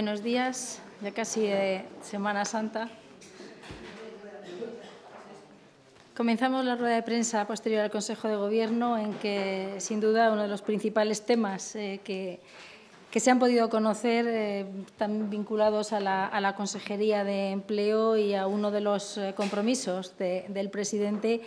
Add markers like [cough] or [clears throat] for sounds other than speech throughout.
Buenos días, ya casi Semana Santa. Comenzamos la rueda de prensa posterior al Consejo de Gobierno en que, sin duda, uno de los principales temas eh, que, se han podido conocer eh, están vinculados a la, Consejería de Empleo y a uno de los eh, compromisos del presidente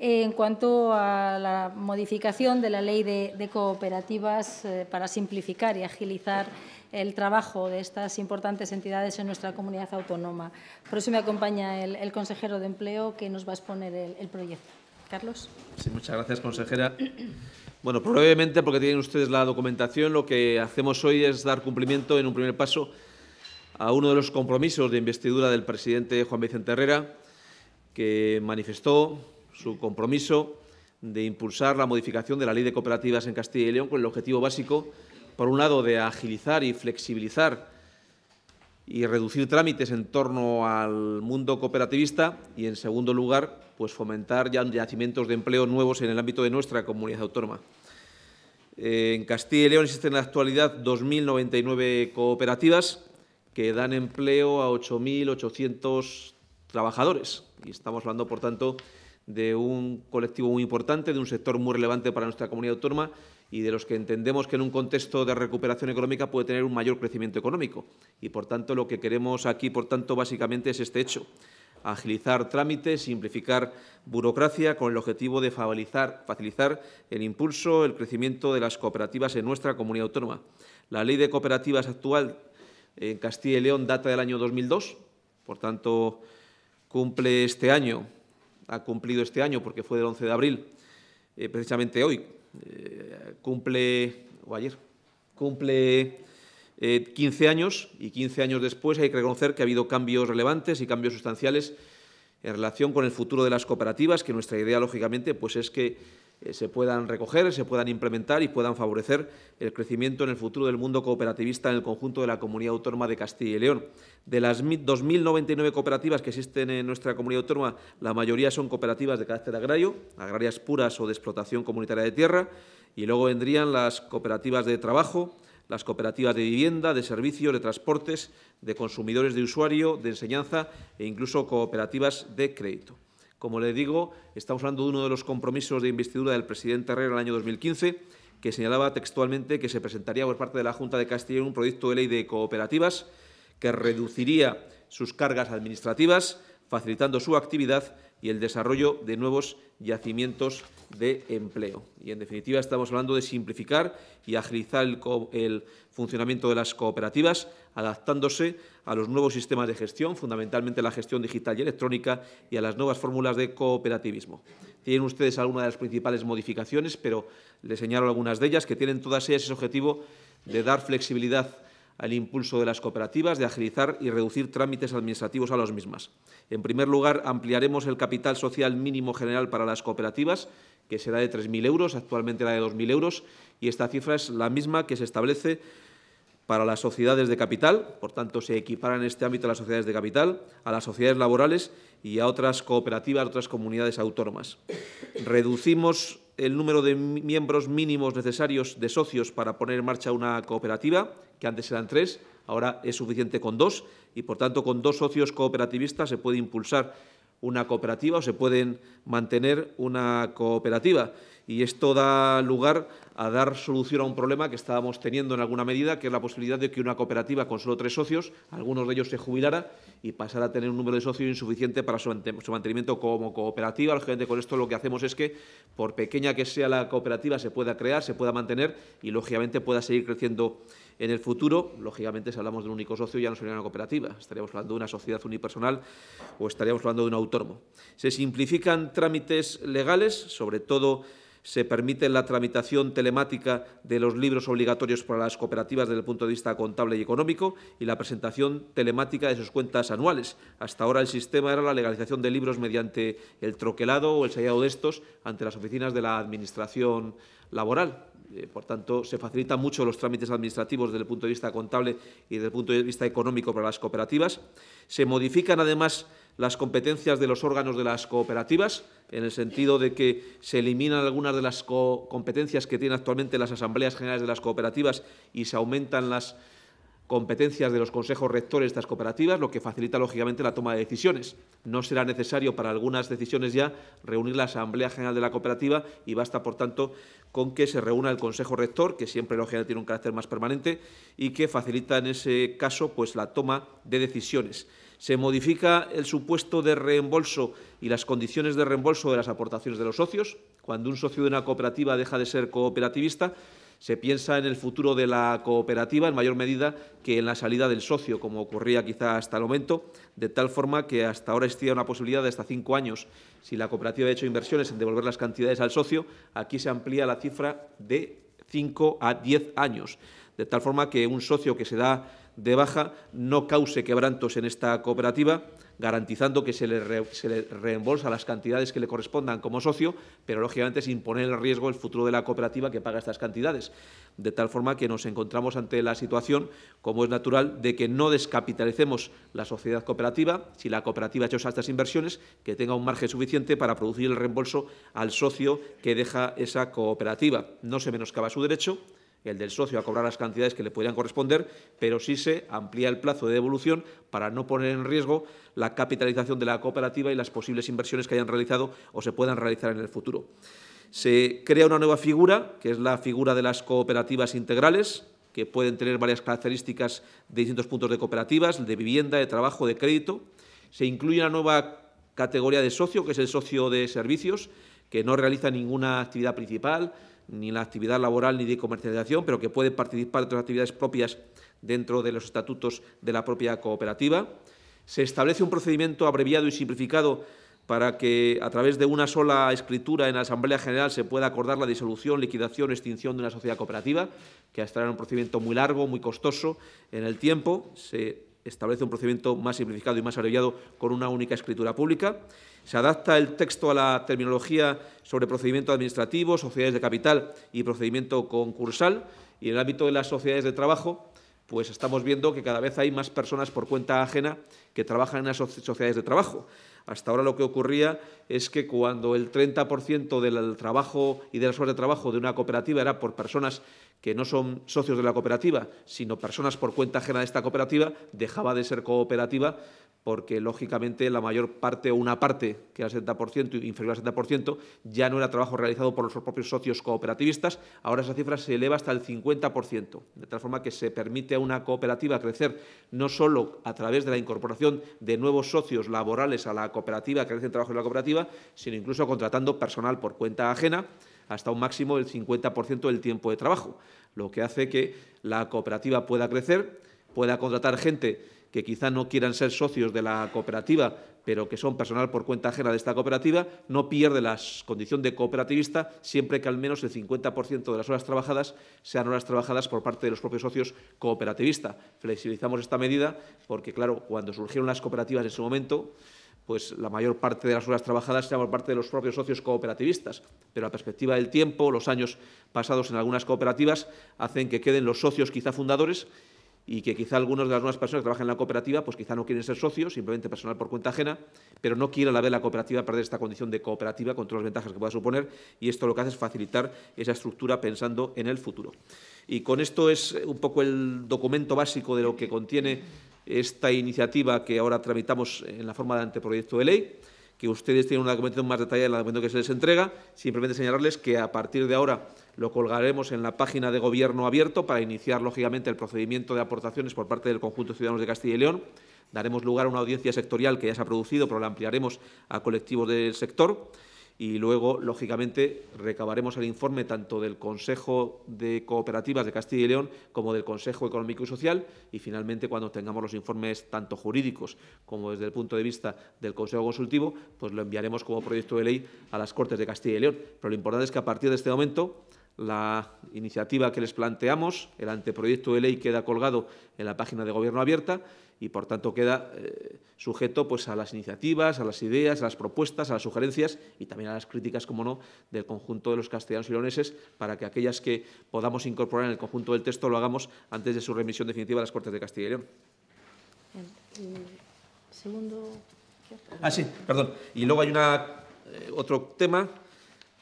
en cuanto a la modificación de la ley de, cooperativas para simplificar y agilizar el trabajo de estas importantes entidades en nuestra comunidad autónoma. Por eso me acompaña el, consejero de Empleo que nos va a exponer el, proyecto. Carlos. Sí, muchas gracias, consejera. Bueno, probablemente porque tienen ustedes la documentación, lo que hacemos hoy es dar cumplimiento en un primer paso a uno de los compromisos de investidura del presidente Juan Vicente Herrera, que manifestó su compromiso de impulsar la modificación de la Ley de Cooperativas en Castilla y León con el objetivo básico por un lado, de agilizar y flexibilizar y reducir trámites en torno al mundo cooperativista y, en segundo lugar, pues fomentar ya yacimientos de empleo nuevos en el ámbito de nuestra comunidad autónoma. Eh, en Castilla y León existen en la actualidad 2.099 cooperativas que dan empleo a 8.800 trabajadores. Y estamos hablando, por tanto, de un colectivo muy importante, de un sector muy relevante para nuestra comunidad autónoma y de los que entendemos que en un contexto de recuperación económica puede tener un mayor crecimiento económico. Y, por tanto, lo que queremos aquí, por tanto, básicamente es este hecho. Agilizar trámites, simplificar burocracia con el objetivo de facilitar el impulso, el crecimiento de las cooperativas en nuestra comunidad autónoma. La ley de cooperativas actual en Castilla y León data del año 2002, por tanto, cumple este año, ha cumplido este año porque fue del 11 de abril, eh, precisamente hoy, eh, cumple, o ayer, cumple 15 eh, años y 15 años después hay que reconocer que ha habido cambios relevantes y cambios sustanciales en relación con el futuro de las cooperativas, que nuestra idea, lógicamente, pues es que se puedan recoger, se puedan implementar y puedan favorecer el crecimiento en el futuro del mundo cooperativista en el conjunto de la comunidad autónoma de Castilla y León. De las 2.099 cooperativas que existen en nuestra comunidad autónoma, la mayoría son cooperativas de carácter agrario, agrarias puras o de explotación comunitaria de tierra, y luego vendrían las cooperativas de trabajo, las cooperativas de vivienda, de servicios, de transportes, de consumidores de usuario, de enseñanza e incluso cooperativas de crédito. Como le digo, estamos hablando de uno de los compromisos de investidura del presidente Herrera en el año 2015, que señalaba textualmente que se presentaría por parte de la Junta de Castilla un proyecto de ley de cooperativas que reduciría sus cargas administrativas, facilitando su actividad y el desarrollo de nuevos yacimientos de empleo. Y, en definitiva, estamos hablando de simplificar y agilizar el, funcionamiento de las cooperativas, adaptándose a los nuevos sistemas de gestión, fundamentalmente la gestión digital y electrónica, y a las nuevas fórmulas de cooperativismo. Tienen ustedes algunas de las principales modificaciones, pero les señalo algunas de ellas, que tienen todas ellas ese objetivo de dar flexibilidad al impulso de las cooperativas, de agilizar y reducir trámites administrativos a las mismas. En primer lugar, ampliaremos el capital social mínimo general para las cooperativas, que será de 3.000 euros, actualmente era de 2.000 euros, y esta cifra es la misma que se establece para las sociedades de capital, por tanto, se equiparan en este ámbito a las sociedades de capital, a las sociedades laborales y a otras cooperativas, otras comunidades autónomas. Reducimos el número de miembros mínimos necesarios de socios para poner en marcha una cooperativa, que antes eran tres, ahora es suficiente con dos, y por tanto con dos socios cooperativistas se puede impulsar una cooperativa o se pueden mantener una cooperativa y esto da lugar a dar solución a un problema que estábamos teniendo en alguna medida, que es la posibilidad de que una cooperativa con solo tres socios, algunos de ellos se jubilara y pasara a tener un número de socios insuficiente para su mantenimiento como cooperativa. Lógicamente, con esto lo que hacemos es que, por pequeña que sea la cooperativa, se pueda crear, se pueda mantener y, lógicamente, pueda seguir creciendo en el futuro. Lógicamente, si hablamos de un único socio, ya no sería una cooperativa. Estaríamos hablando de una sociedad unipersonal o estaríamos hablando de un autónomo. Se simplifican trámites legales, sobre todo se permite la tramitación telemática de los libros obligatorios para las cooperativas desde el punto de vista contable y económico y la presentación telemática de sus cuentas anuales. Hasta ahora el sistema era la legalización de libros mediante el troquelado o el sellado de estos ante las oficinas de la Administración laboral. Eh, por tanto, se facilitan mucho los trámites administrativos desde el punto de vista contable y desde el punto de vista económico para las cooperativas. Se modifican, además, las competencias de los órganos de las cooperativas, en el sentido de que se eliminan algunas de las competencias que tienen actualmente las asambleas generales de las cooperativas y se aumentan las competencias de los consejos rectores de estas cooperativas, lo que facilita, lógicamente, la toma de decisiones. No será necesario para algunas decisiones ya reunir la Asamblea General de la cooperativa y basta, por tanto, con que se reúna el Consejo Rector, que siempre, lógicamente, tiene un carácter más permanente y que facilita, en ese caso, pues, la toma de decisiones. Se modifica el supuesto de reembolso y las condiciones de reembolso de las aportaciones de los socios. Cuando un socio de una cooperativa deja de ser cooperativista, se piensa en el futuro de la cooperativa en mayor medida que en la salida del socio, como ocurría quizá hasta el momento, de tal forma que hasta ahora existía una posibilidad de hasta cinco años. Si la cooperativa ha hecho inversiones en devolver las cantidades al socio, aquí se amplía la cifra de cinco a diez años, de tal forma que un socio que se da de baja no cause quebrantos en esta cooperativa, garantizando que se le, reembolsa las cantidades que le correspondan como socio, pero lógicamente sin poner en riesgo el futuro de la cooperativa que paga estas cantidades. De tal forma que nos encontramos ante la situación, como es natural, de que no descapitalicemos la sociedad cooperativa, si la cooperativa ha hecho estas inversiones, que tenga un margen suficiente para producir el reembolso al socio que deja esa cooperativa. No se menoscaba su derecho, el del socio a cobrar las cantidades que le podrían corresponder, pero sí se amplía el plazo de devolución para no poner en riesgo la capitalización de la cooperativa y las posibles inversiones que hayan realizado o se puedan realizar en el futuro. Se crea una nueva figura, que es la figura de las cooperativas integrales, que pueden tener varias características de distintos puntos de cooperativas, de vivienda, de trabajo, de crédito. Se incluye una nueva categoría de socio, que es el socio de servicios, que no realiza ninguna actividad principal, ni la actividad laboral ni de comercialización, pero que puede participar de otras actividades propias dentro de los estatutos de la propia cooperativa. Se establece un procedimiento abreviado y simplificado para que, a través de una sola escritura en la Asamblea General, se pueda acordar la disolución, liquidación o extinción de una sociedad cooperativa, que hasta era un procedimiento muy largo, muy costoso en el tiempo. Se establece un procedimiento más simplificado y más abreviado con una única escritura pública. Se adapta el texto a la terminología sobre procedimiento administrativo, sociedades de capital y procedimiento concursal. Y en el ámbito de las sociedades de trabajo, pues estamos viendo que cada vez hay más personas por cuenta ajena que trabajan en las sociedades de trabajo. Hasta ahora lo que ocurría es que cuando el 30% del trabajo y de las horas de trabajo de una cooperativa era por personas que no son socios de la cooperativa, sino personas por cuenta ajena de esta cooperativa, dejaba de ser cooperativa porque lógicamente la mayor parte o una parte, que era el 70%, inferior al 70%, ya no era trabajo realizado por los propios socios cooperativistas, ahora esa cifra se eleva hasta el 50%, de tal forma que se permite a una cooperativa crecer no solo a través de la incorporación de nuevos socios laborales a la cooperativa que hacen trabajo en la cooperativa, sino incluso contratando personal por cuenta ajena hasta un máximo del 50% del tiempo de trabajo, lo que hace que la cooperativa pueda crecer, pueda contratar gente que quizá no quieran ser socios de la cooperativa, pero que son personal por cuenta ajena de esta cooperativa, no pierde la condición de cooperativista siempre que al menos el 50% de las horas trabajadas sean horas trabajadas por parte de los propios socios cooperativistas. Flexibilizamos esta medida porque, claro, cuando surgieron las cooperativas en su momento, pues la mayor parte de las horas trabajadas sean por parte de los propios socios cooperativistas. Pero la perspectiva del tiempo, los años pasados en algunas cooperativas, hacen que queden los socios quizá fundadores y que quizá algunas de las nuevas personas que trabajan en la cooperativa pues quizá no quieren ser socios, simplemente personal por cuenta ajena, pero no quieren la vez la cooperativa perder esta condición de cooperativa con todas las ventajas que pueda suponer y esto lo que hace es facilitar esa estructura pensando en el futuro. Y con esto es un poco el documento básico de lo que contiene esta iniciativa que ahora tramitamos en la forma de anteproyecto de ley que ustedes tienen una documentación más detallada en el documento que se les entrega. Simplemente señalarles que a partir de ahora lo colgaremos en la página de Gobierno abierto para iniciar, lógicamente, el procedimiento de aportaciones por parte del conjunto de ciudadanos de Castilla y León. Daremos lugar a una audiencia sectorial que ya se ha producido, pero la ampliaremos a colectivos del sector y luego, lógicamente, recabaremos el informe tanto del Consejo de Cooperativas de Castilla y León como del Consejo Económico y Social y, finalmente, cuando tengamos los informes tanto jurídicos como desde el punto de vista del Consejo Consultivo, pues lo enviaremos como proyecto de ley a las Cortes de Castilla y León. Pero lo importante es que a partir de este momento la iniciativa que les planteamos, el anteproyecto de ley queda colgado en la página de Gobierno abierta y, por tanto, queda eh, sujeto pues, a las iniciativas, a las ideas, a las propuestas, a las sugerencias y también a las críticas, como no, del conjunto de los castellanos y leoneses para que aquellas que podamos incorporar en el conjunto del texto lo hagamos antes de su remisión definitiva a las Cortes de Castilla y León. segundo... Ah, sí, perdón. Y luego hay una, eh, otro tema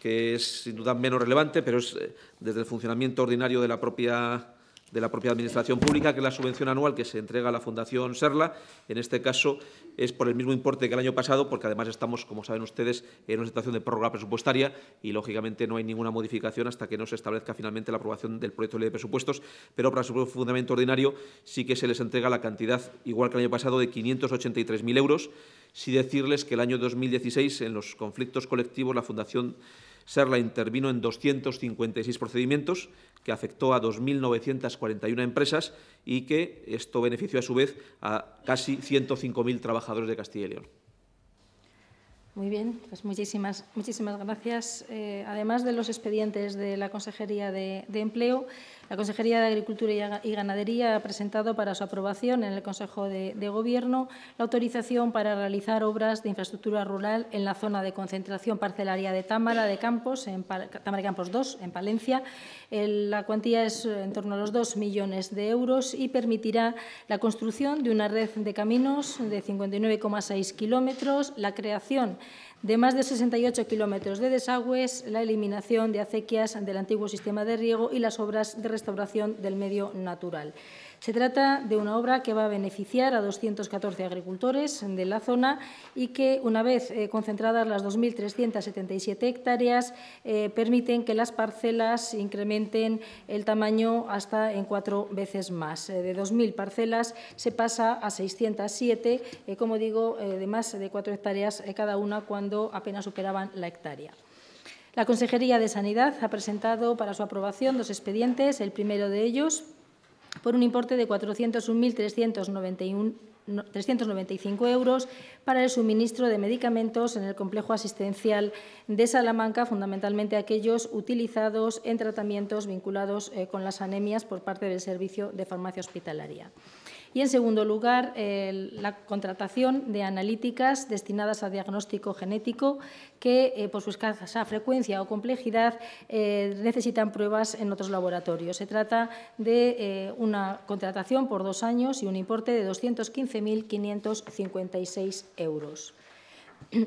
que es sin duda menos relevante, pero es eh, desde el funcionamiento ordinario de la propia de la propia Administración Pública, que la subvención anual que se entrega a la Fundación Serla. En este caso es por el mismo importe que el año pasado, porque además estamos, como saben ustedes, en una situación de prórroga presupuestaria y, lógicamente, no hay ninguna modificación hasta que no se establezca finalmente la aprobación del proyecto de ley de presupuestos. Pero para su fundamento ordinario sí que se les entrega la cantidad, igual que el año pasado, de 583.000 euros. Sí decirles que el año 2016, en los conflictos colectivos, la Fundación Serla intervino en 256 procedimientos que afectó a 2.941 empresas y que esto benefició a su vez a casi 105.000 trabajadores de Castilla y León. Muy bien, pues muchísimas, muchísimas gracias. Eh, además de los expedientes de la Consejería de, Empleo, la Consejería de Agricultura y Ganadería ha presentado para su aprobación en el Consejo de, Gobierno la autorización para realizar obras de infraestructura rural en la zona de concentración parcelaria de Támara de Campos, en Támara Campos 2, en Palencia. la cuantía es en torno a los 2 millones de euros y permitirá la construcción de una red de caminos de 59,6 kilómetros, la creación de más de 68 kilómetros de desagües, la eliminación de acequias del antiguo sistema de riego y las obras de restauración del medio natural. Se trata de una obra que va a beneficiar a 214 agricultores de la zona y que, una vez eh, concentradas las 2.377 hectáreas, eh, permiten que las parcelas incrementen el tamaño hasta en cuatro veces más. Eh, de 2.000 parcelas se pasa a 607, como digo, de más de cuatro hectáreas cada una cuando apenas superaban la hectárea. La Consejería de Sanidad ha presentado para su aprobación dos expedientes. El primero de ellos por un importe de 401.395 euros para el suministro de medicamentos en el complejo asistencial de Salamanca, fundamentalmente aquellos utilizados en tratamientos vinculados eh, con las anemias por parte del Servicio de Farmacia Hospitalaria. Y, en segundo lugar, la contratación de analíticas destinadas a diagnóstico genético que, eh, por su escasa frecuencia o complejidad, eh, necesitan pruebas en otros laboratorios. Se trata de eh, una contratación por dos años y un importe de 215.556 euros.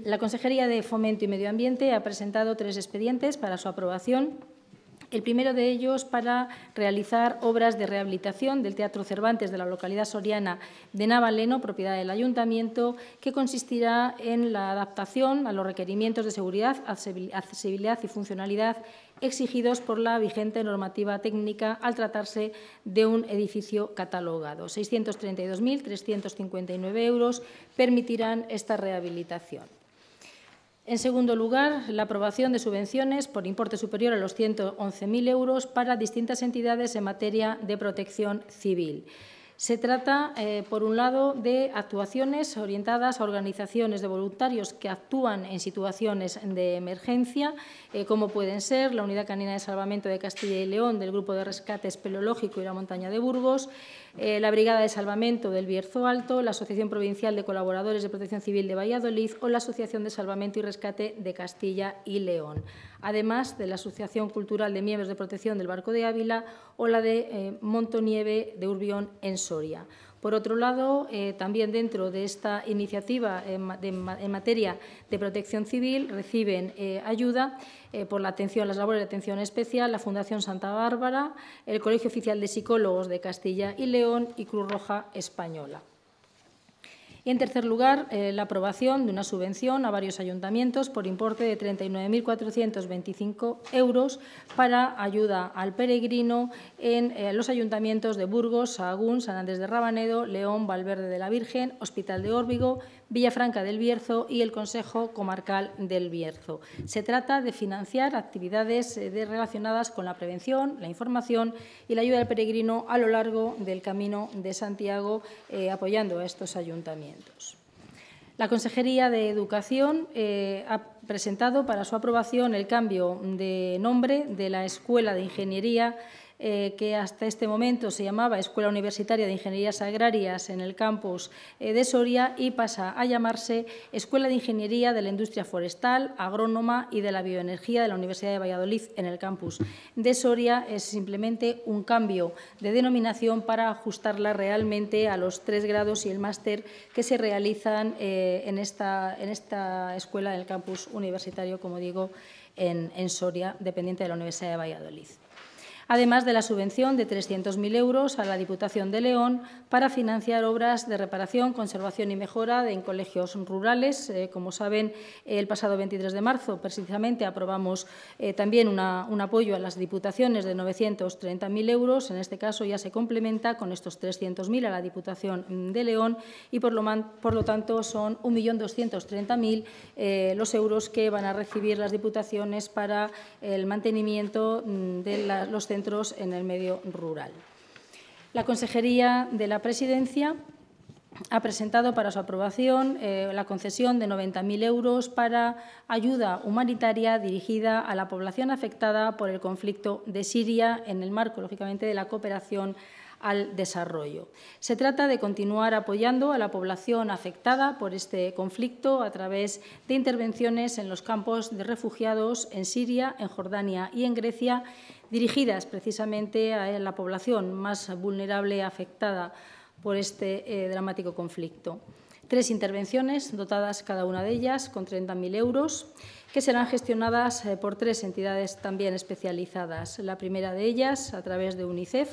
La Consejería de Fomento y Medio Ambiente ha presentado tres expedientes para su aprobación el primero de ellos para realizar obras de rehabilitación del Teatro Cervantes de la localidad soriana de Navaleno, propiedad del Ayuntamiento, que consistirá en la adaptación a los requerimientos de seguridad, accesibilidad y funcionalidad exigidos por la vigente normativa técnica al tratarse de un edificio catalogado. 632.359 euros permitirán esta rehabilitación. En segundo lugar, la aprobación de subvenciones por importe superior a los 111.000 euros para distintas entidades en materia de protección civil. Se trata, eh, por un lado, de actuaciones orientadas a organizaciones de voluntarios que actúan en situaciones de emergencia, eh, como pueden ser la Unidad Canina de Salvamento de Castilla y León del Grupo de Rescate Espeleológico y la Montaña de Burgos, eh, la Brigada de Salvamento del Bierzo Alto, la Asociación Provincial de Colaboradores de Protección Civil de Valladolid o la Asociación de Salvamento y Rescate de Castilla y León, además de la Asociación Cultural de Miembros de Protección del Barco de Ávila o la de eh, Montonieve de Urbión en Soria. Por otro lado, eh, también dentro de esta iniciativa en, materia de protección civil reciben eh, ayuda eh, por la atención, las labores de atención especial la Fundación Santa Bárbara, el Colegio Oficial de Psicólogos de Castilla y León y Cruz Roja Española. Y, en tercer lugar, eh, la aprobación de una subvención a varios ayuntamientos por importe de 39.425 euros para ayuda al peregrino en eh, los ayuntamientos de Burgos, Sahagún, San Andrés de Rabanedo, León, Valverde de la Virgen, Hospital de Órbigo, Villafranca del Bierzo y el Consejo Comarcal del Bierzo. Se trata de financiar actividades eh, relacionadas con la prevención, la información y la ayuda al peregrino a lo largo del Camino de Santiago, eh, apoyando a estos ayuntamientos. La Consejería de Educación eh, ha presentado para su aprobación el cambio de nombre de la Escuela de Ingeniería eh, que hasta este momento se llamaba Escuela Universitaria de Ingenierías Agrarias en el campus eh, de Soria y pasa a llamarse Escuela de Ingeniería de la Industria Forestal, Agrónoma y de la Bioenergía de la Universidad de Valladolid en el campus de Soria. Es simplemente un cambio de denominación para ajustarla realmente a los tres grados y el máster que se realizan eh, en, esta, en esta escuela del campus universitario, como digo, en, en Soria, dependiente de la Universidad de Valladolid. Además de la subvención de 300.000 euros a la Diputación de León para financiar obras de reparación, conservación y mejora en colegios rurales. Eh, como saben, el pasado 23 de marzo precisamente aprobamos eh, también un apoyo a las diputaciones de 930.000 euros. En este caso ya se complementa con estos 300.000 a la Diputación de León y, por lo, por lo tanto, son 1.230.000 eh, los euros que van a recibir las diputaciones para el mantenimiento mm, de los centros en el medio rural. La Consejería de la Presidencia ha presentado para su aprobación eh, la concesión de 90.000 euros para ayuda humanitaria dirigida a la población afectada por el conflicto de Siria en el marco, lógicamente, de la cooperación al desarrollo. Se trata de continuar apoyando a la población afectada por este conflicto a través de intervenciones en los campos de refugiados en Siria, en Jordania y en Grecia, dirigidas precisamente a la población más vulnerable afectada por este eh, dramático conflicto. Tres intervenciones, dotadas cada una de ellas con 30.000 euros, que serán gestionadas eh, por tres entidades también especializadas. La primera de ellas, a través de UNICEF,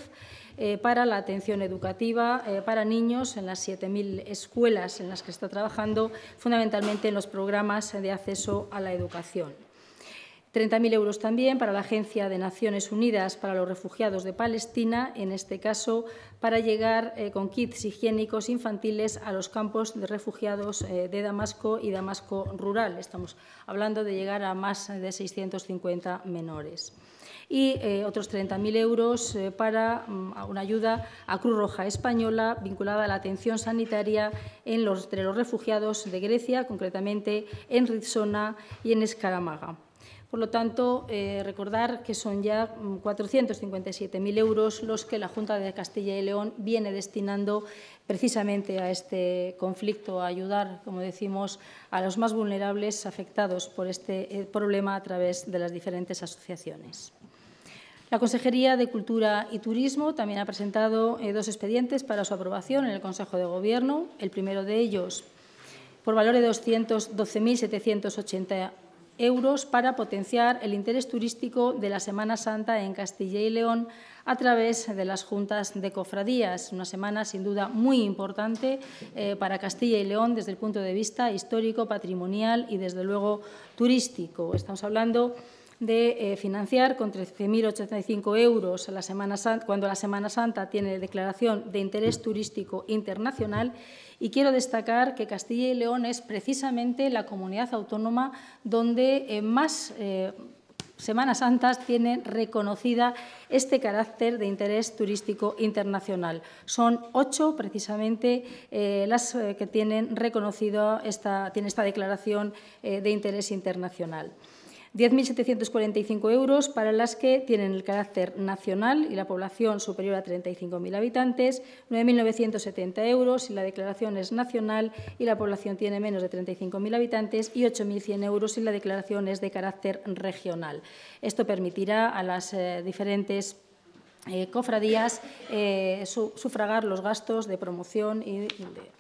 eh, para la atención educativa eh, para niños en las 7.000 escuelas en las que está trabajando, fundamentalmente en los programas de acceso a la educación. 30.000 euros también para la Agencia de Naciones Unidas para los Refugiados de Palestina, en este caso para llegar eh, con kits higiénicos infantiles a los campos de refugiados de Damasco y Damasco rural. Estamos hablando de llegar a más de 650 menores y eh, otros 30.000 euros eh, para mm, una ayuda a Cruz Roja Española vinculada a la atención sanitaria entre los refugiados de Grecia, concretamente en Rizona y en Escaramaga. Por lo tanto, eh, recordar que son ya 457.000 mm, euros los que la Junta de Castilla y León viene destinando precisamente a este conflicto, a ayudar, como decimos, a los más vulnerables afectados por este problema a través de las diferentes asociaciones. La Consejería de Cultura y Turismo también ha presentado eh, dos expedientes para su aprobación en el Consejo de Gobierno. El primero de ellos, por valor de 212.780 euros, para potenciar el interés turístico de la Semana Santa en Castilla y León a través de las juntas de cofradías. Una semana, sin duda, muy importante eh, para Castilla y León desde el punto de vista histórico, patrimonial y, desde luego, turístico. Estamos hablando de eh, financiar con 13.085 euros la Semana cuando la Semana Santa tiene declaración de interés turístico internacional. Y quiero destacar que Castilla y León es precisamente la comunidad autónoma donde eh, más eh, Semanas Santas tiene reconocida este carácter de interés turístico internacional. Son ocho, precisamente, las que tienen reconocido esta, tiene esta declaración de interés internacional. 10.745 euros para las que tienen el carácter nacional y la población superior a 35.000 habitantes, 9.970 euros si la declaración es nacional y la población tiene menos de 35.000 habitantes y 8.100 euros si la declaración es de carácter regional. Esto permitirá a las eh, diferentes eh, cofradías eh, sufragar los gastos de promoción y de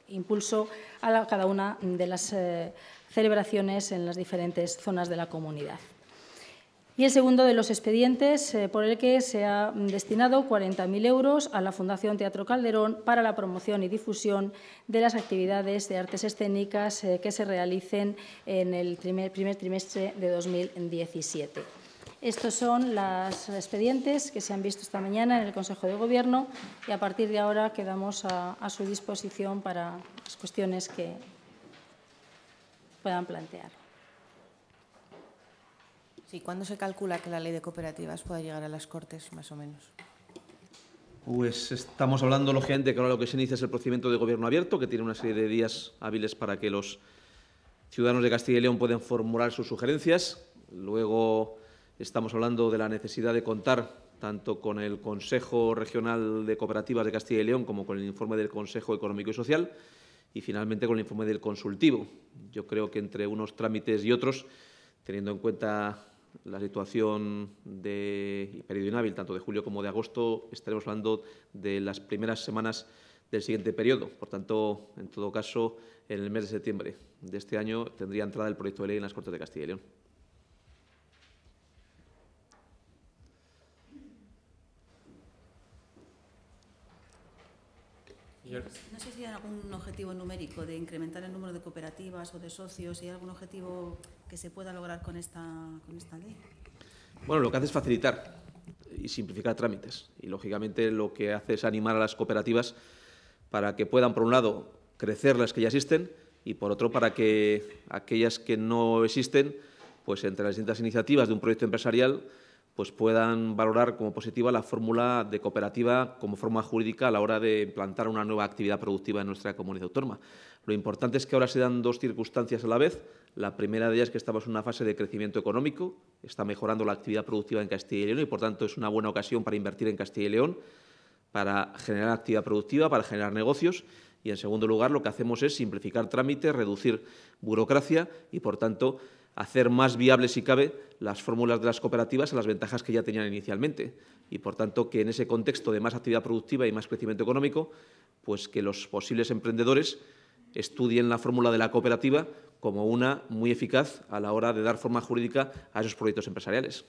impulso a cada una de las celebraciones en las diferentes zonas de la comunidad. Y el segundo de los expedientes eh, por el que se ha destinado 40.000 euros a la Fundación Teatro Calderón para la promoción y difusión de las actividades de artes escénicas eh, que se realicen en el primer, trimestre de 2017. Estos son los expedientes que se han visto esta mañana en el Consejo de Gobierno y a partir de ahora quedamos a, a su disposición para las cuestiones que, puedan plantear. Sí, ¿cuándo se calcula que la ley de cooperativas pueda llegar a las Cortes, más o menos? Pues estamos hablando, lógicamente, que ahora lo que se inicia es el procedimiento de gobierno abierto, que tiene una serie de días hábiles para que los ciudadanos de Castilla y León puedan formular sus sugerencias. Luego estamos hablando de la necesidad de contar tanto con el Consejo Regional de Cooperativas de Castilla y León como con el informe del Consejo Económico y Social y finalmente con el informe del consultivo. Yo creo que entre unos trámites y otros, teniendo en cuenta la situación de periodo inhábil, tanto de julio como de agosto, estaremos hablando de las primeras semanas del siguiente periodo. Por tanto, en todo caso, en el mes de septiembre de este año tendría entrada el proyecto de ley en las Cortes de Castilla y León. No sé si hay algún objetivo numérico de incrementar el número de cooperativas o de socios, si hay algún objetivo que se pueda lograr con esta, con esta ley. Bueno, lo que hace es facilitar y simplificar trámites. Y, lógicamente, lo que hace es animar a las cooperativas para que puedan, por un lado, crecer las que ya existen y, por otro, para que aquellas que no existen, pues entre las distintas iniciativas de un proyecto empresarial, pues puedan valorar como positiva la fórmula de cooperativa como forma jurídica a la hora de implantar una nueva actividad productiva en nuestra comunidad autónoma. Lo importante es que ahora se dan dos circunstancias a la vez. La primera de ellas es que estamos en una fase de crecimiento económico, está mejorando la actividad productiva en Castilla y León y, por tanto, es una buena ocasión para invertir en Castilla y León, para generar actividad productiva, para generar negocios. Y, en segundo lugar, lo que hacemos es simplificar trámites, reducir burocracia y, por tanto, hacer más viables, si cabe, las fórmulas de las cooperativas a las ventajas que ya tenían inicialmente. Y, por tanto, que en ese contexto de más actividad productiva y más crecimiento económico, pues que los posibles emprendedores estudien la fórmula de la cooperativa como una muy eficaz a la hora de dar forma jurídica a esos proyectos empresariales.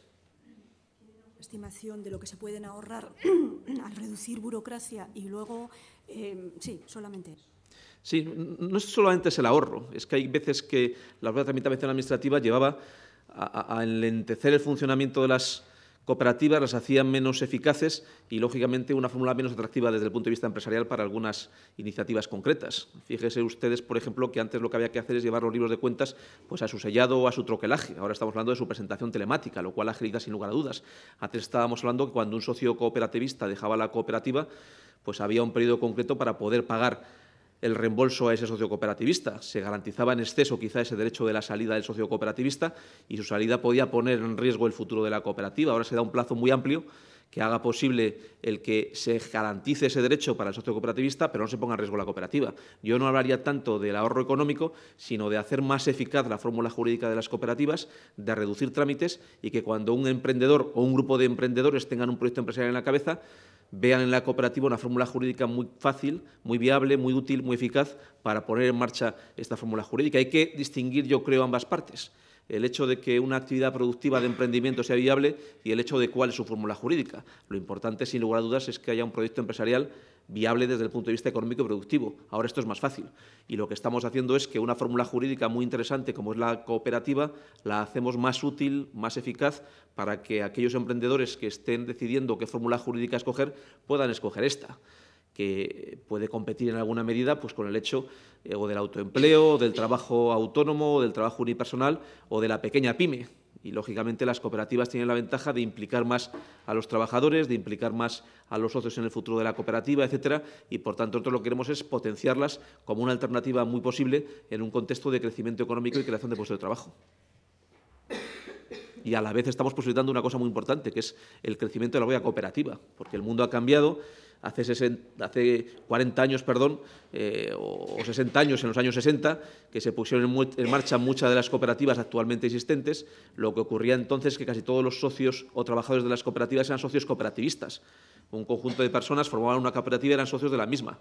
Estimación de lo que se pueden ahorrar [clears throat] al reducir burocracia y luego, eh, sí, solamente. Sí, no solamente es el ahorro, es que hay veces que la propia tramitación administrativa llevaba a, a enlentecer el funcionamiento de las cooperativas, las hacían menos eficaces y, lógicamente, una fórmula menos atractiva desde el punto de vista empresarial para algunas iniciativas concretas. Fíjense ustedes, por ejemplo, que antes lo que había que hacer es llevar los libros de cuentas pues, a su sellado o a su troquelaje. Ahora estamos hablando de su presentación telemática, lo cual agiliza sin lugar a dudas. Antes estábamos hablando que cuando un socio cooperativista dejaba la cooperativa, pues había un periodo concreto para poder pagar el reembolso a ese socio cooperativista. Se garantizaba en exceso quizá ese derecho de la salida del socio cooperativista y su salida podía poner en riesgo el futuro de la cooperativa. Ahora se da un plazo muy amplio que haga posible el que se garantice ese derecho para el socio cooperativista, pero no se ponga en riesgo la cooperativa. Yo no hablaría tanto del ahorro económico, sino de hacer más eficaz la fórmula jurídica de las cooperativas, de reducir trámites y que cuando un emprendedor o un grupo de emprendedores tengan un proyecto empresarial en la cabeza, vean en la cooperativa una fórmula jurídica muy fácil, muy viable, muy útil, muy eficaz para poner en marcha esta fórmula jurídica. Hay que distinguir, yo creo, ambas partes. El hecho de que una actividad productiva de emprendimiento sea viable y el hecho de cuál es su fórmula jurídica. Lo importante, sin lugar a dudas, es que haya un proyecto empresarial viable desde el punto de vista económico y productivo. Ahora esto es más fácil y lo que estamos haciendo es que una fórmula jurídica muy interesante como es la cooperativa la hacemos más útil, más eficaz para que aquellos emprendedores que estén decidiendo qué fórmula jurídica escoger puedan escoger esta que puede competir en alguna medida pues, con el hecho eh, o del autoempleo, del trabajo autónomo, del trabajo unipersonal o de la pequeña pyme, y, lógicamente, las cooperativas tienen la ventaja de implicar más a los trabajadores, de implicar más a los socios en el futuro de la cooperativa, etcétera, y, por tanto, nosotros lo que queremos es potenciarlas como una alternativa muy posible en un contexto de crecimiento económico y creación de puestos de trabajo. Y a la vez estamos posibilitando una cosa muy importante, que es el crecimiento de la vida cooperativa, porque el mundo ha cambiado hace, hace 40 años, perdón, eh, o 60 años, en los años 60, que se pusieron en, marcha muchas de las cooperativas actualmente existentes, lo que ocurría entonces es que casi todos los socios o trabajadores de las cooperativas eran socios cooperativistas. Un conjunto de personas formaban una cooperativa y eran socios de la misma.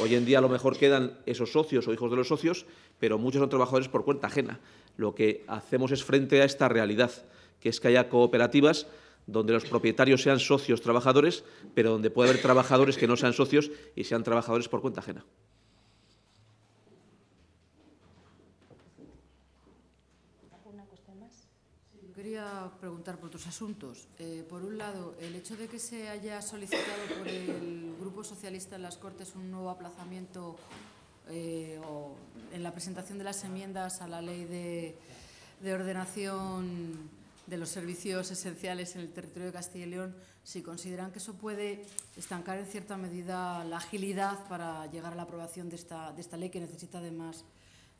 Hoy en día a lo mejor quedan esos socios o hijos de los socios, pero muchos son trabajadores por cuenta ajena. Lo que hacemos es frente a esta realidad, que es que haya cooperativas donde los propietarios sean socios trabajadores, pero donde puede haber trabajadores que no sean socios y sean trabajadores por cuenta ajena. quería preguntar por otros asuntos. Eh, por un lado, el hecho de que se haya solicitado por el Grupo Socialista en las Cortes un nuevo aplazamiento eh, o en la presentación de las enmiendas a la ley de, de ordenación de los servicios esenciales en el territorio de Castilla y León, si consideran que eso puede estancar en cierta medida la agilidad para llegar a la aprobación de esta, de esta ley, que necesita además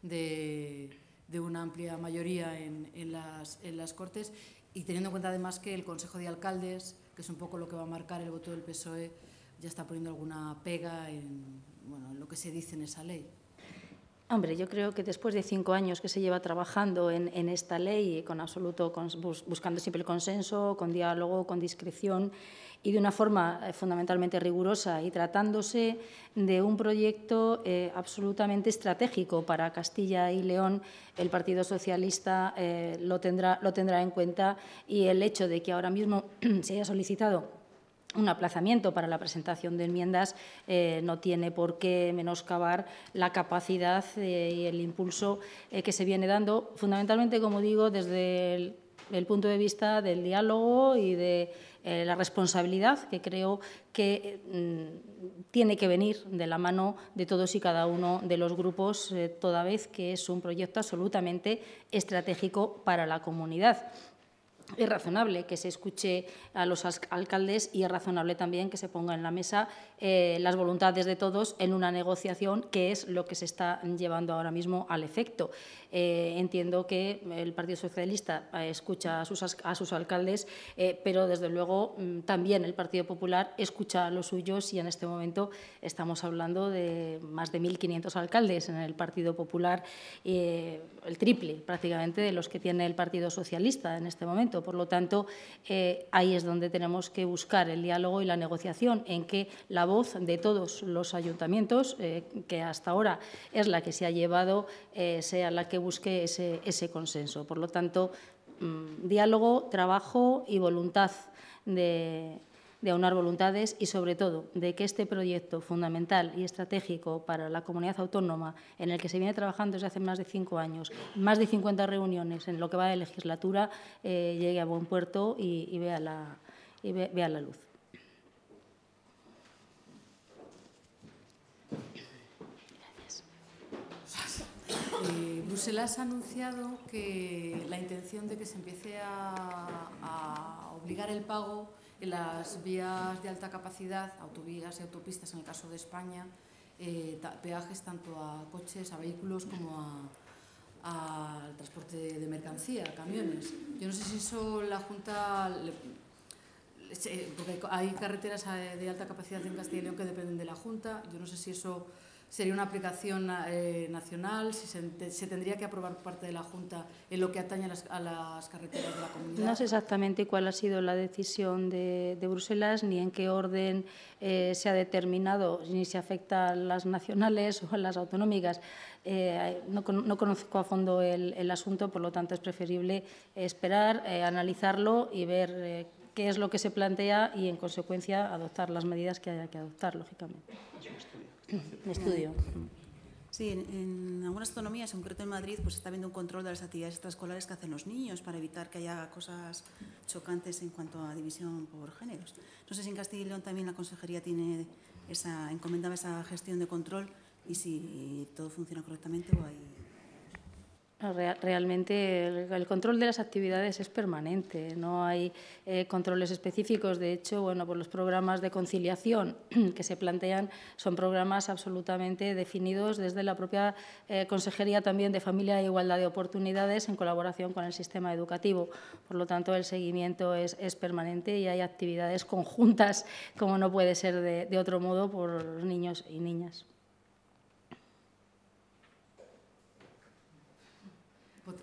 de, de una amplia mayoría en, en, las, en, las, Cortes, y teniendo en cuenta además que el Consejo de Alcaldes, que es un poco lo que va a marcar el voto del PSOE, ya está poniendo alguna pega en, bueno, en lo que se dice en esa ley. Hombre, yo creo que después de cinco años que se lleva trabajando en, esta ley, con absoluto, buscando siempre el consenso, con diálogo, con discreción y de una forma eh, fundamentalmente rigurosa y tratándose de un proyecto eh, absolutamente estratégico para Castilla y León, el Partido Socialista eh, lo, tendrá, lo tendrá en cuenta y el hecho de que ahora mismo [clears throat] se haya solicitado un aplazamiento para la presentación de enmiendas eh, no tiene por qué menoscabar la capacidad eh, y el impulso eh, que se viene dando, fundamentalmente, como digo, desde el, punto de vista del diálogo y de la responsabilidad que creo que mm, tiene que venir de la mano de todos y cada uno de los grupos, toda vez que es un proyecto absolutamente estratégico para la comunidad es razonable que se escuche a los alcaldes y es razonable también que se ponga en la mesa eh, las voluntades de todos en una negociación que es lo que se está llevando ahora mismo al efecto. Eh, entiendo que el Partido Socialista eh, escucha a sus, a sus alcaldes, pero desde luego mm, también el Partido Popular escucha a los suyos y en este momento estamos hablando de más de 1.500 alcaldes en el Partido Popular, el triple prácticamente de los que tiene el Partido Socialista en este momento. Por lo tanto, ahí es donde tenemos que buscar el diálogo y la negociación, en que la voz de todos los ayuntamientos, que hasta ahora es la que se ha llevado, sea la que busque ese, ese consenso. Por lo tanto, mm, diálogo, trabajo y voluntad de, de aunar voluntades y, sobre todo, de que este proyecto fundamental y estratégico para la comunidad autónoma, en el que se viene trabajando desde hace más de cinco años, más de 50 reuniones en lo que va de legislatura, eh, llegue a buen puerto y, vea, la, vea la luz. Eh, Bruselas ha anunciado que la intención de que se empiece a, obligar el pago las vías de alta capacidad, autovías y autopistas en el caso de España, eh, peajes tanto a coches, a vehículos como al transporte de mercancía, a camiones. Yo no sé si eso la Junta... porque hay carreteras de alta capacidad en Castilla y León que dependen de la Junta. Yo no sé si eso sería una aplicación eh, nacional, si se, tendría que aprobar por parte de la Junta en lo que atañe a las, carreteras de la comunidad. No sé exactamente cuál ha sido la decisión de, Bruselas, ni en qué orden eh, se ha determinado, ni si afecta a las nacionales o a las autonómicas. Eh, no, conozco a fondo el, el, asunto, por lo tanto es preferible esperar, analizarlo y ver qué es lo que se plantea y, en consecuencia, adoptar las medidas que haya que adoptar, lógicamente estudio. Sí, en, algunas autonomías, en concreto en Madrid, pues está habiendo un control de las actividades extraescolares que hacen los niños para evitar que haya cosas chocantes en cuanto a división por géneros. No sé si en Castilla y León también la consejería tiene esa encomendaba esa gestión de control y si todo funciona correctamente o hay Realmente el, control de las actividades es permanente, no hay eh, controles específicos. De hecho, bueno, pues los programas de conciliación [clears throat] que se plantean son programas absolutamente definidos desde la propia eh, Consejería también de Familia e Igualdad de Oportunidades en colaboración con el sistema educativo. Por lo tanto, el seguimiento es, permanente y hay actividades conjuntas, como no puede ser de otro modo, por niños y niñas.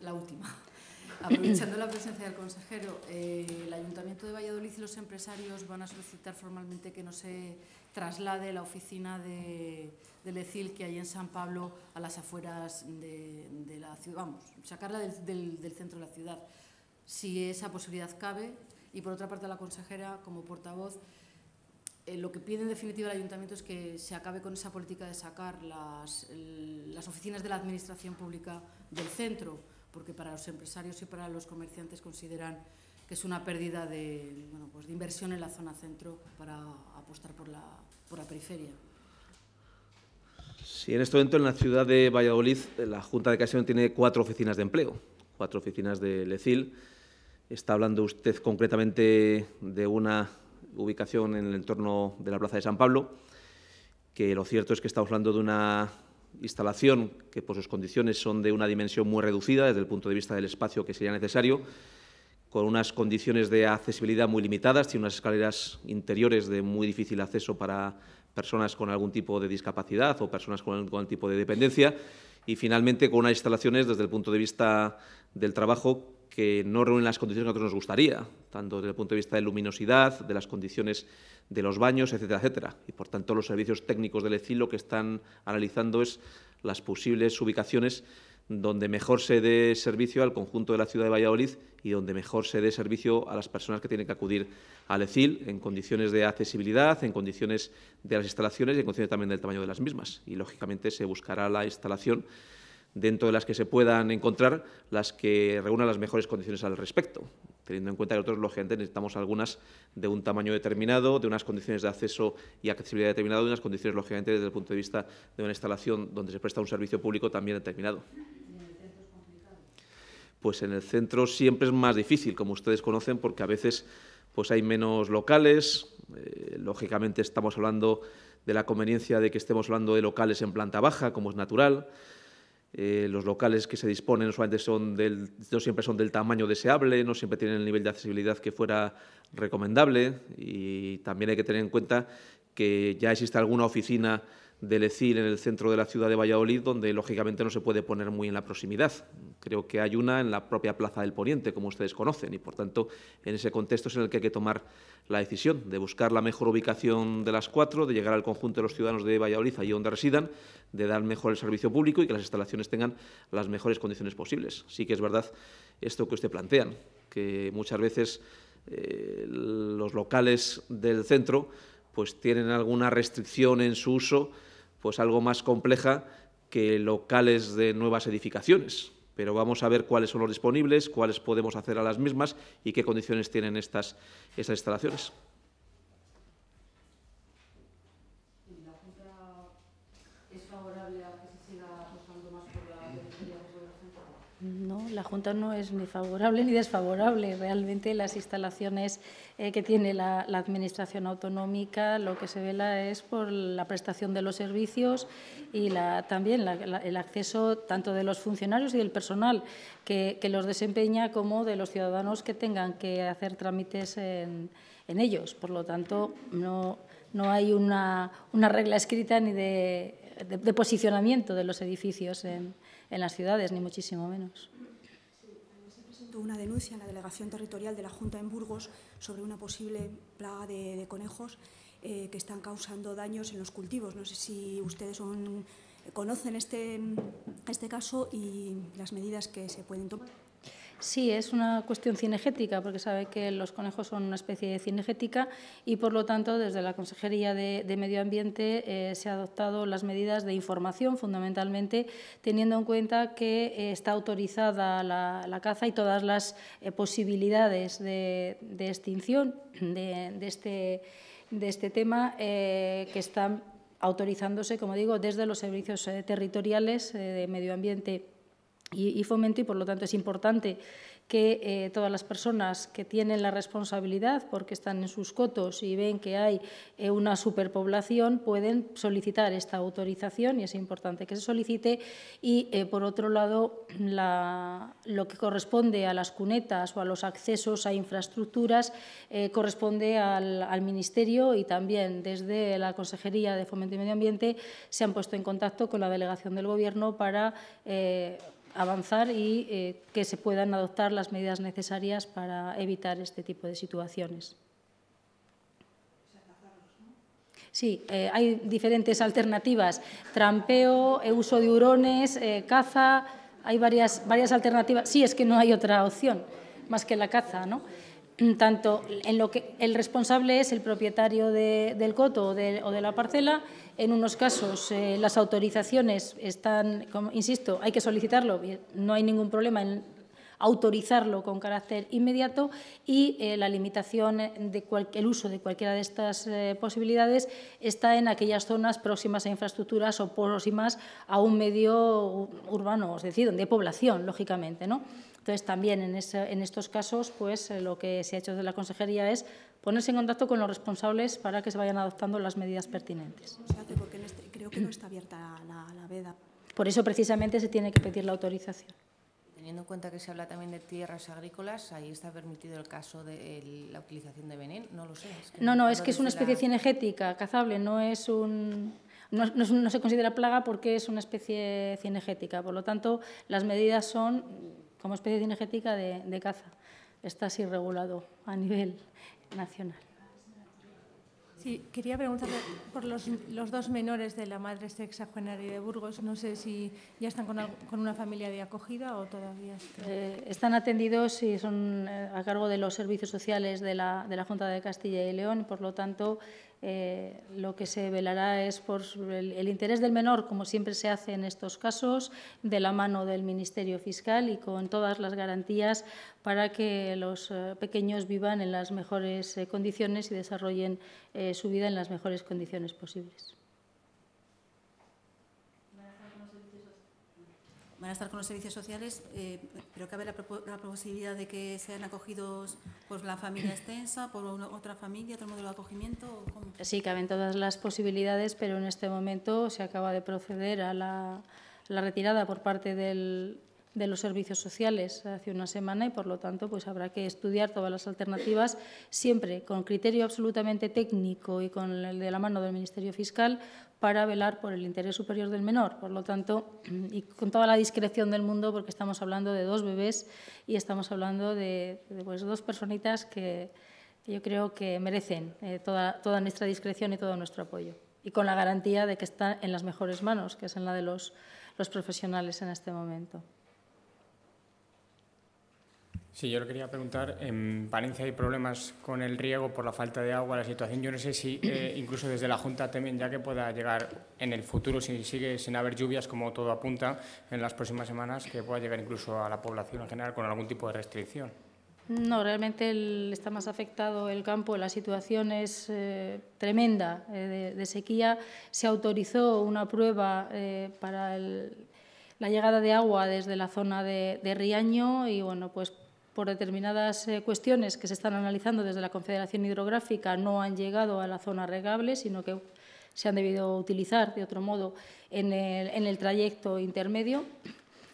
La última. [clears throat] Aprovechando la presencia del consejero, eh, el Ayuntamiento de Valladolid y los empresarios van a solicitar formalmente que no se traslade la oficina de, del ECIL que hay en San Pablo a las afueras de, la ciudad, vamos, sacarla del, del, centro de la ciudad, si esa posibilidad cabe. Y por otra parte, la consejera, como portavoz, eh, lo que pide en definitiva el Ayuntamiento es que se acabe con esa política de sacar las, oficinas de la Administración Pública del centro porque para los empresarios y para los comerciantes consideran que es una pérdida de, pues inversión en la zona centro para apostar por la, periferia. Sí, en este momento en la ciudad de Valladolid la Junta de Castilla tiene cuatro oficinas de empleo, cuatro oficinas de LECIL. Está hablando usted concretamente de una ubicación en el entorno de la Plaza de San Pablo, que lo cierto es que estamos hablando de una instalación que por sus condiciones son de una dimensión muy reducida desde el punto de vista del espacio que sería necesario, con unas condiciones de accesibilidad muy limitadas, tiene unas escaleras interiores de muy difícil acceso para personas con algún tipo de discapacidad o personas con algún tipo de dependencia y finalmente con unas instalaciones desde el punto de vista del trabajo que no reúnen las condiciones que a nosotros nos gustaría, tanto desde el punto de vista de luminosidad, de las condiciones de los baños, etcétera, etcétera. Y por tanto los servicios técnicos del ECIL lo que están analizando es las posibles ubicaciones donde mejor se dé servicio al conjunto de la ciudad de Valladolid y donde mejor se dé servicio a las personas que tienen que acudir al ECIL en condiciones de accesibilidad, en condiciones de las instalaciones y en condiciones también del tamaño de las mismas. Y, lógicamente, se buscará la instalación dentro de las que se puedan encontrar las que reúnan las mejores condiciones al respecto, teniendo en cuenta que nosotros, lógicamente, necesitamos algunas de un tamaño determinado, de unas condiciones de acceso y accesibilidad determinado, y unas condiciones, lógicamente, desde el punto de vista de una instalación donde se presta un servicio público también determinado. Pues en el centro siempre es más difícil, como ustedes conocen, porque a veces pues hay menos locales. Eh, lógicamente estamos hablando de la conveniencia de que estemos hablando de locales en planta baja, como es natural. Eh, los locales que se disponen no, son del, no siempre son del tamaño deseable, no siempre tienen el nivel de accesibilidad que fuera recomendable. Y también hay que tener en cuenta que ya existe alguna oficina del ECIL en el centro de la ciudad de Valladolid, donde lógicamente no se puede poner muy en la proximidad. Creo que hay una en la propia Plaza del Poniente, como ustedes conocen, y por tanto en ese contexto es en el que hay que tomar la decisión de buscar la mejor ubicación de las cuatro, de llegar al conjunto de los ciudadanos de Valladolid, allí donde residan, de dar mejor el servicio público y que las instalaciones tengan las mejores condiciones posibles. Sí que es verdad esto que usted plantean, que muchas veces eh, los locales del centro pues tienen alguna restricción en su uso pues algo más compleja que locales de nuevas edificaciones. Pero vamos a ver cuáles son los disponibles, cuáles podemos hacer a las mismas y qué condiciones tienen estas, estas instalaciones. No, la Junta no es ni favorable ni desfavorable. Realmente las instalaciones eh, que tiene la, Administración autonómica lo que se vela es por la prestación de los servicios y también el acceso tanto de los funcionarios y del personal que, los desempeña como de los ciudadanos que tengan que hacer trámites en, ellos. Por lo tanto, no, hay una, regla escrita ni de, posicionamiento de los edificios en en las ciudades, ni muchísimo menos. Una denuncia en la delegación territorial de la Junta en Burgos sobre una posible plaga de, conejos eh, que están causando daños en los cultivos. No sé si ustedes conocen este, este caso y las medidas que se pueden tomar. Sí, es una cuestión cinegética, porque sabe que los conejos son una especie de cinegética y, por lo tanto, desde la Consejería de, Medio Ambiente eh, se han adoptado las medidas de información, fundamentalmente teniendo en cuenta que eh, está autorizada la, caza y todas las eh, posibilidades de, extinción de, este, de este tema que están autorizándose, como digo, desde los servicios territoriales de medio ambiente y, fomento y por lo tanto es importante que eh, todas las personas que tienen la responsabilidad porque están en sus cotos y ven que hay eh, una superpoblación pueden solicitar esta autorización y es importante que se solicite. Y eh, por otro lado lo que corresponde a las cunetas o a los accesos a infraestructuras corresponde al, Ministerio y también desde la Consejería de Fomento y Medio Ambiente se han puesto en contacto con la delegación del Gobierno para avanzar y eh, que se puedan adoptar las medidas necesarias para evitar este tipo de situaciones. Sí, eh, hay diferentes alternativas. Trampeo, eh, uso de hurones, caza, hay varias, varias alternativas. Sí, es que no hay otra opción más que la caza, ¿no? Tanto en lo que el responsable es el propietario del coto o de, la parcela. En unos casos eh, las autorizaciones están, insisto, hay que solicitarlo, no hay ningún problema en autorizarlo con carácter inmediato y eh, la limitación del el uso de cualquiera de estas eh, posibilidades está en aquellas zonas próximas a infraestructuras o próximas a un medio urbano, es decir, de población, lógicamente. ¿no? Entonces, también en, estos casos, pues eh, lo que se ha hecho desde la Consejería es ponerse en contacto con los responsables para que se vayan adoptando las medidas pertinentes. porque este, creo que no está abierta la, veda. Por eso, precisamente, se tiene que pedir la autorización. Teniendo en cuenta que se habla también de tierras agrícolas, ahí está permitido el caso de la utilización de veneno, no lo sé. no, no, es que es una especie cinegética cazable, no es un... No, no, se considera plaga porque es una especie cinegética. Por lo tanto, las medidas son como especie cinegética de, de caza. Está así regulado a nivel nacional. Sí, quería preguntarle por los, los, dos menores de la madre sexagenaria de Burgos. No sé si ya están con, con una familia de acogida o todavía están. Eh, están atendidos y son eh, a cargo de los servicios sociales de la, de la Junta de Castilla y León. Por lo tanto, eh, lo que se velará es por el, interés del menor, como siempre se hace en estos casos, de la mano del Ministerio Fiscal y con todas las garantías para que los eh, pequeños vivan en las mejores eh, condiciones y desarrollen su vida en las mejores condiciones posibles. Van a estar con los servicios sociales, eh, pero cabe la, la, posibilidad de que sean acogidos por la familia extensa, por otra familia, otro modelo de acogimiento. Sí, caben todas las posibilidades, pero en este momento se acaba de proceder a la, retirada por parte de los servicios sociales hace una semana y por lo tanto pues habrá que estudiar todas las alternativas siempre con criterio absolutamente técnico y con el de la mano del Ministerio Fiscal para velar por el interés superior del menor. Por lo tanto, [clears throat] y con toda la discreción del mundo, porque estamos hablando de dos bebés y estamos hablando de, pues, dos personitas que yo creo que merecen eh, toda, nuestra discreción y todo nuestro apoyo. Y con la garantía de que está en las mejores manos, que es en la de los profesionales en este momento. Sí, yo le quería preguntar, en Palencia hay problemas con el riego por la falta de agua, la situación. Yo no sé si eh, incluso desde la Junta también, ya que pueda llegar en el futuro, si sigue sin haber lluvias, como todo apunta, en las próximas semanas, que pueda llegar incluso a la población en general con algún tipo de restricción. No, realmente está más afectado el campo, la situación es eh, tremenda eh, de, sequía. Se autorizó una prueba para la llegada de agua desde la zona de Riaño y bueno, pues por determinadas eh, cuestiones que se están analizando desde la Confederación Hidrográfica no han llegado a la zona regable, sino que se han debido utilizar de otro modo en el, trayecto intermedio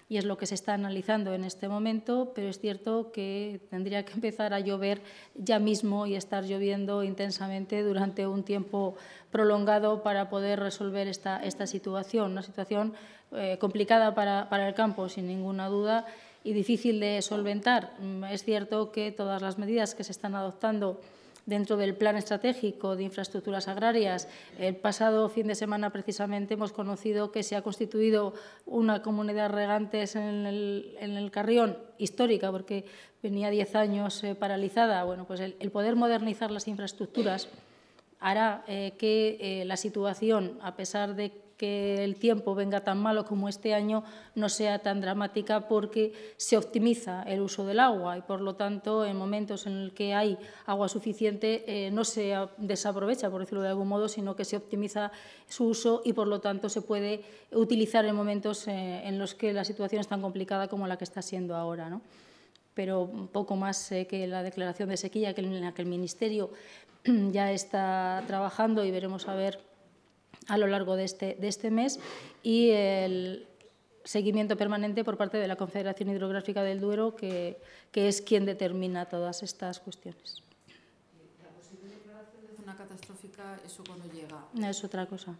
y es lo que se está analizando en este momento, pero es cierto que tendría que empezar a llover ya mismo y estar lloviendo intensamente durante un tiempo prolongado para poder resolver esta, esta situación, una situación eh, complicada para, para el campo, sin ninguna duda, y difícil de solventar. Mm, es cierto que todas las medidas que se están adoptando dentro del Plan Estratégico de Infraestructuras Agrarias. El pasado fin de semana, precisamente, hemos conocido que se ha constituido una comunidad regantes en el, Carrión, histórica, porque venía diez años eh, paralizada. Bueno, pues el, poder modernizar las infraestructuras hará eh, que eh, la situación, a pesar de que el tiempo venga tan malo como este año no sea tan dramática porque se optimiza el uso del agua y por lo tanto en momentos en los que hay agua suficiente eh, no se desaprovecha, por decirlo de algún modo, sino que se optimiza su uso y por lo tanto se puede utilizar en momentos eh, en los que la situación es tan complicada como la que está siendo ahora. ¿no? Pero poco más que la declaración de sequía en la que el Ministerio [clears throat] ya está trabajando y veremos a ver a lo largo de este, de este mes y el seguimiento permanente por parte de la Confederación Hidrográfica del Duero, que, que es quien determina todas estas cuestiones. ¿La posible declaración de zona catastrófica, eso cuando llega? Es otra cosa.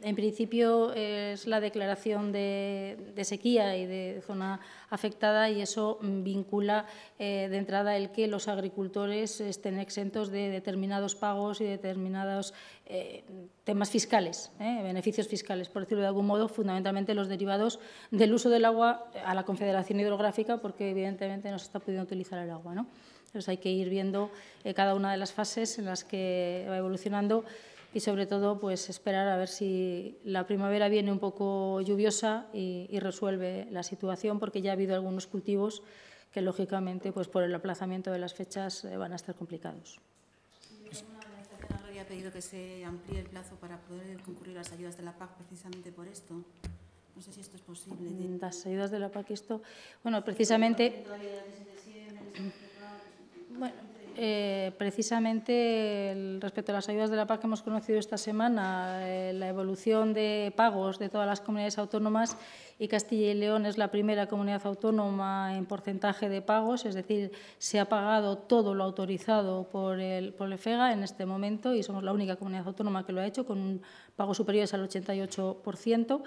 En principio es la declaración de, sequía y de zona afectada y eso vincula eh, de entrada el que los agricultores estén exentos de determinados pagos y determinados eh, temas fiscales, eh, beneficios fiscales, por decirlo de algún modo, fundamentalmente los derivados del uso del agua a la Confederación Hidrográfica, porque evidentemente no se está pudiendo utilizar el agua. ¿no? Entonces hay que ir viendo cada una de las fases en las que va evolucionando y sobre todo pues esperar a ver si la primavera viene un poco lluviosa y, resuelve la situación porque ya ha habido algunos cultivos que lógicamente pues por el aplazamiento de las fechas eh, van a estar complicados. ha pedido que se amplíe el plazo para poder concurrir las ayudas de la PAC precisamente por esto. No sé si esto es posible. Las ayudas de la PAC, esto, bueno, precisamente. Bueno, eh, precisamente respecto a las ayudas de la PAC que hemos conocido esta semana, eh, la evolución de pagos de todas las comunidades autónomas y Castilla y León es la primera comunidad autónoma en porcentaje de pagos, es decir, se ha pagado todo lo autorizado por el, por el FEGA en este momento y somos la única comunidad autónoma que lo ha hecho con un pago superiores al 88%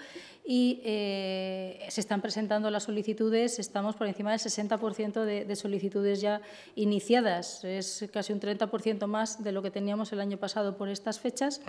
y eh, se están presentando las solicitudes, estamos por encima del 60% de, de, solicitudes ya iniciadas. es casi un 30% más de lo que teníamos el año pasado por estas fechas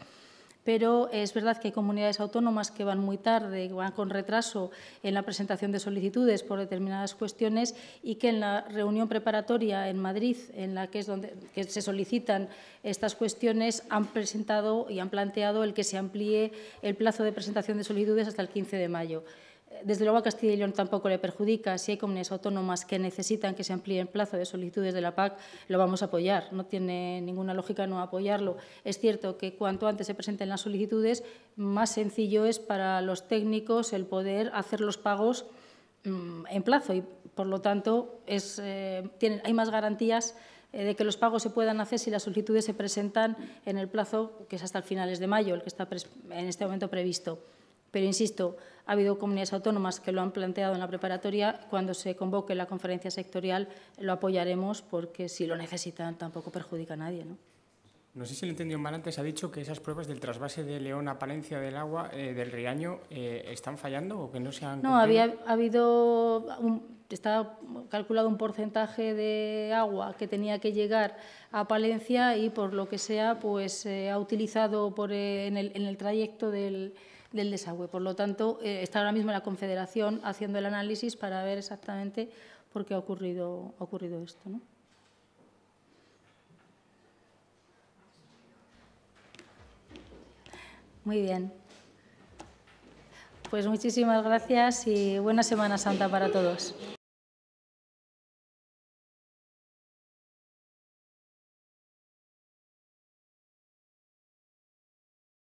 pero es verdad que hay comunidades autónomas que van muy tarde, van con retraso en la presentación de solicitudes por determinadas cuestiones y que en la reunión preparatoria en Madrid, en la que es donde que se solicitan estas cuestiones, han presentado y han planteado el que se amplíe el plazo de presentación de solicitudes hasta el 15 de mayo. Desde luego a Castilla y León tampoco le perjudica. Si hay comunidades autónomas que necesitan que se amplíe el plazo de solicitudes de la PAC, lo vamos a apoyar. No tiene ninguna lógica no apoyarlo. Es cierto que cuanto antes se presenten las solicitudes, más sencillo es para los técnicos el poder hacer los pagos mm, en plazo y, por lo tanto, es, eh, hay más garantías eh, de que los pagos se puedan hacer si las solicitudes se presentan en el plazo que es hasta el finales de mayo, el que está en este momento previsto. Pero, insisto, ha habido comunidades autónomas que lo han planteado en la preparatoria. Cuando se convoque la conferencia sectorial lo apoyaremos porque si lo necesitan tampoco perjudica a nadie. ¿no? No sé si lo he entendido mal antes, ha dicho que esas pruebas del trasvase de León a Palencia del agua eh, del Riaño eh, están fallando o que no se han No, había ha habido un, está calculado un porcentaje de agua que tenía que llegar a Palencia y por lo que sea pues eh, ha utilizado por, eh, en, el, en el trayecto del del desagüe. Por lo tanto, eh, está ahora mismo la Confederación haciendo el análisis para ver exactamente por qué ha ocurrido, ocurrido esto. ¿no? Muy bien. Pues muchísimas gracias y buena Semana Santa para todos.